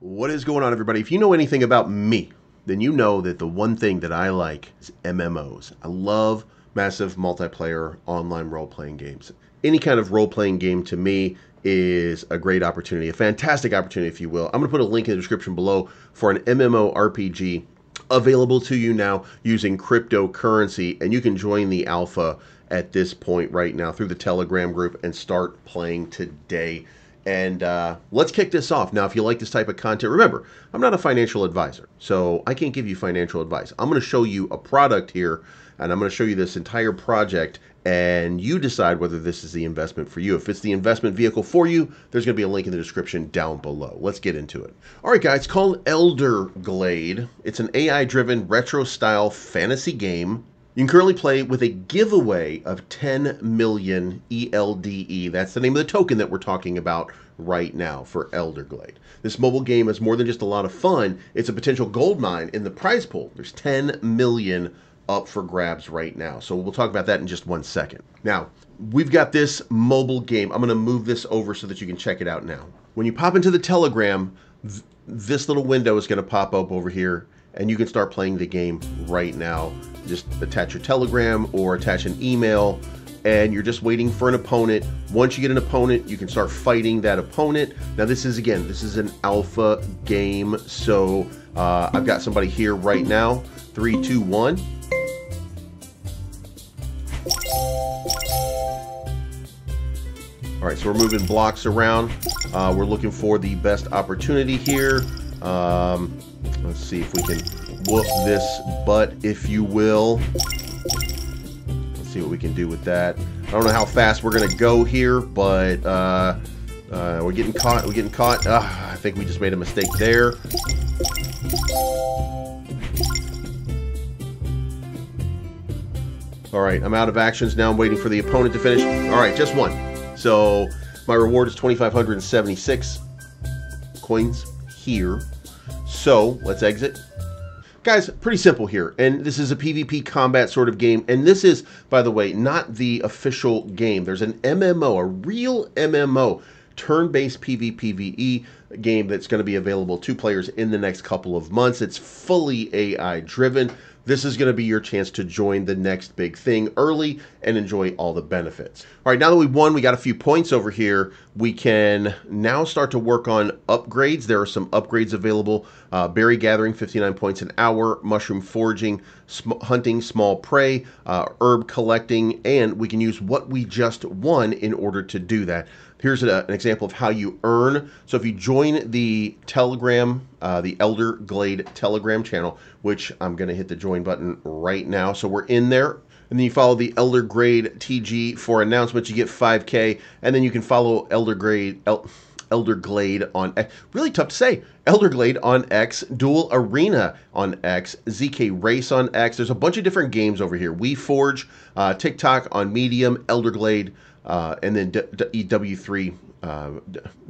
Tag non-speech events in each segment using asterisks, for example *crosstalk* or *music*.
What is going on, everybody? If you know anything about me, then you know that the one thing that I like is MMOs. I love massive multiplayer online role playing games. Any kind of role playing game to me is a great opportunity, a fantastic opportunity, if you will. I'm going to put a link in the description below for an MMO RPG available to you now using cryptocurrency, and you can join the alpha at this point right now through the Telegram group and start playing today. And uh, let's kick this off. Now, if you like this type of content, remember, I'm not a financial advisor, so I can't give you financial advice. I'm going to show you a product here, and I'm going to show you this entire project, and you decide whether this is the investment for you. If it's the investment vehicle for you, there's going to be a link in the description down below. Let's get into it. All right, guys, it's called Elder Glade. It's an AI-driven retro-style fantasy game you can currently play with a giveaway of 10 million ELDE. That's the name of the token that we're talking about right now for Elderglade. This mobile game is more than just a lot of fun, it's a potential gold mine in the prize pool. There's 10 million up for grabs right now. So we'll talk about that in just one second. Now, we've got this mobile game. I'm going to move this over so that you can check it out now. When you pop into the Telegram, th this little window is going to pop up over here and you can start playing the game right now. Just attach your Telegram or attach an email and you're just waiting for an opponent. Once you get an opponent, you can start fighting that opponent. Now this is, again, this is an alpha game. So uh, I've got somebody here right now. Three, two, one. All right, so we're moving blocks around. Uh, we're looking for the best opportunity here. Um, let's see if we can whoop this butt, if you will. Let's see what we can do with that. I don't know how fast we're gonna go here, but uh, uh, we're getting caught. We're getting caught. Uh, I think we just made a mistake there. All right, I'm out of actions now. I'm waiting for the opponent to finish. All right, just one. So my reward is 2,576 coins here. So let's exit. Guys, pretty simple here. And this is a PvP combat sort of game. And this is, by the way, not the official game. There's an MMO, a real MMO, turn-based PvPvE game that's going to be available to players in the next couple of months. It's fully AI driven this is going to be your chance to join the next big thing early and enjoy all the benefits. All right, now that we won, we got a few points over here. We can now start to work on upgrades. There are some upgrades available. Uh, berry gathering, 59 points an hour. Mushroom foraging, sm hunting small prey, uh, herb collecting, and we can use what we just won in order to do that. Here's a, an example of how you earn. So if you join the Telegram, uh, the Elder Glade Telegram channel, which I'm going to hit the join button right now. So we're in there. And then you follow the Elder Grade TG for announcements. You get 5K. And then you can follow Elder Grade... El Elder Glade on X. Really tough to say. Elder Glade on X, Duel Arena on X, ZK Race on X. There's a bunch of different games over here. We Forge, uh, TikTok on Medium, Elder Glade, uh, and then EW3 uh,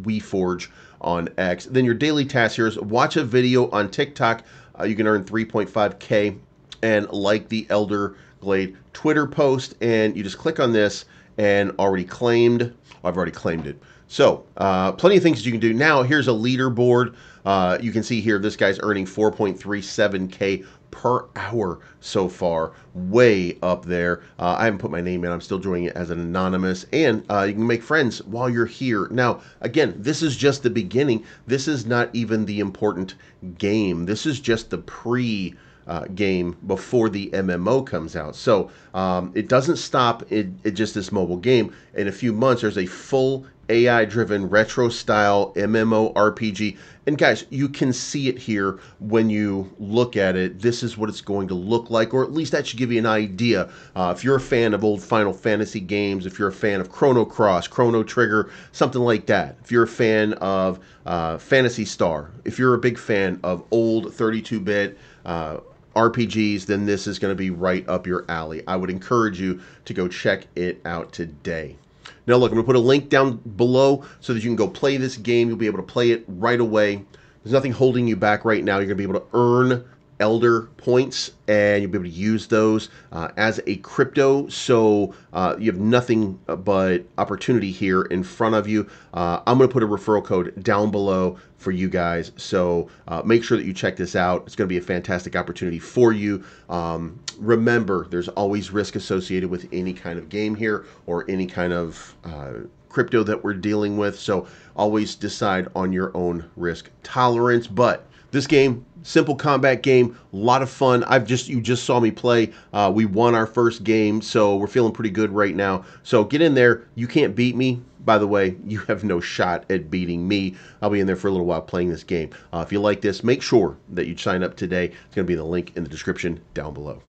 We Forge on X. Then your daily task here is watch a video on TikTok. Uh, you can earn 3.5K and like the Elder Glade Twitter post. And you just click on this and already claimed. I've already claimed it. So, uh, plenty of things you can do. Now, here's a leaderboard. Uh, you can see here this guy's earning 4.37K per hour so far, way up there. Uh, I haven't put my name in. I'm still joining it as an anonymous, and uh, you can make friends while you're here. Now, again, this is just the beginning. This is not even the important game. This is just the pre- uh, game before the MMO comes out. So um, it doesn't stop it, it just this mobile game. In a few months, there's a full AI driven retro style MMO RPG. And guys, you can see it here when you look at it. This is what it's going to look like, or at least that should give you an idea. Uh, if you're a fan of old Final Fantasy games, if you're a fan of Chrono Cross, Chrono Trigger, something like that, if you're a fan of uh, Phantasy Star, if you're a big fan of old 32 bit, uh, RPGs, then this is going to be right up your alley. I would encourage you to go check it out today. Now look, I'm going to put a link down below so that you can go play this game. You'll be able to play it right away. There's nothing holding you back right now. You're going to be able to earn Elder points, and you'll be able to use those uh, as a crypto. So uh, you have nothing but opportunity here in front of you. Uh, I'm going to put a referral code down below for you guys. So uh, make sure that you check this out. It's going to be a fantastic opportunity for you. Um, remember, there's always risk associated with any kind of game here or any kind of uh, crypto that we're dealing with. So always decide on your own risk tolerance. But this game, simple combat game, a lot of fun. I've just you just saw me play. Uh, we won our first game, so we're feeling pretty good right now. So get in there. You can't beat me. By the way, *laughs* you have no shot at beating me. I'll be in there for a little while playing this game. Uh, if you like this, make sure that you sign up today. It's going to be the link in the description down below.